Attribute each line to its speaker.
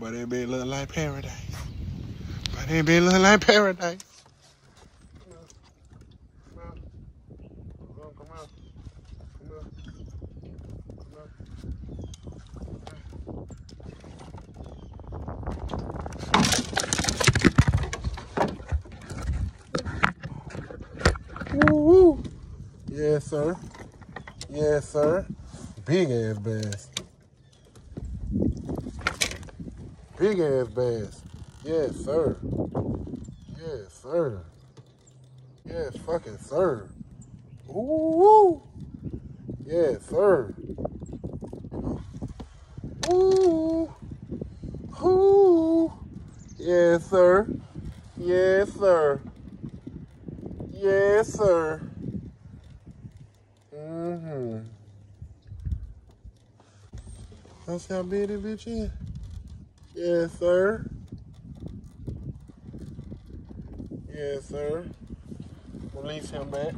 Speaker 1: But it be look like paradise. But it be look like paradise. Come on. Come on. Come on. Come on. Come on. Woo woo. Yes, sir. Yes, sir. Big ass bass. Big ass bass. Yes, sir. Yes, sir. Yes, fucking sir. Ooh. Yes, sir. Ooh. Ooh. Yes, sir. Yes, sir. Yes, sir. Mm-hmm. That's how big that bitch is. Yes, sir. Yes, sir. Release him back.